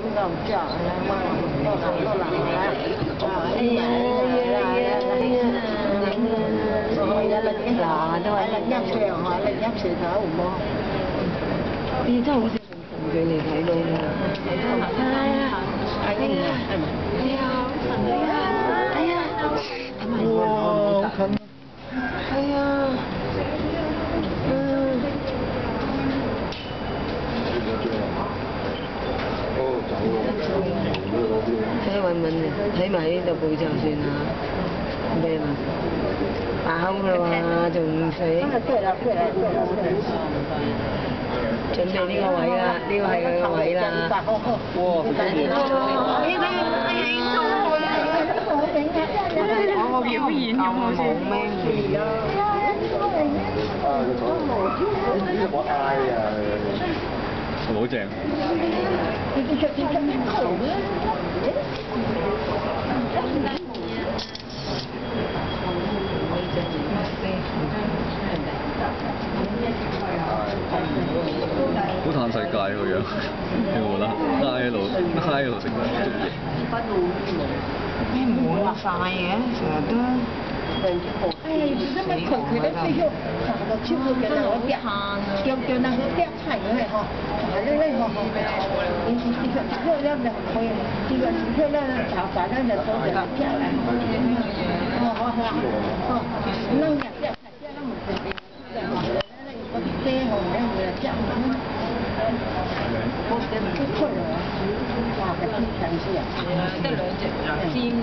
咁就唔知啊，哇，多難多難啊！哎呀哎呀哎呀！係啊，另一嗱都係另一場嚇，另一場睇好唔好？咦，真係好似神佢嚟睇到㗎。係啊，係啊，你好，神啊！哎呀，睇埋我我冇得。係啊，嗯。睇埋呢度步就算啦。咩嘛？飽啦嘛，仲唔死。準備呢個位啦，呢個係佢個位啦。哇！你睇佢影到我啦！我表演咁好似。冇咩事啊！我嗌啊！好正。好嘆世界個樣，你覺得？嗨喺度，嗨喺度食緊粥嘢。咩唔會晒嘅，成日都。哎呀，這麼苦，佢都最後行到最後叫，叫叫那個碟菜嘅嗬，係咧咧嗬，你你你個漂亮的可以，這個漂亮的炒飯咧就做這個漂亮，哦好好，哦，弄兩碟菜，這樣唔得的，我這紅咧我就醬，我覺得不錯啊，哇，個天成是啊，得兩隻尖啫喎。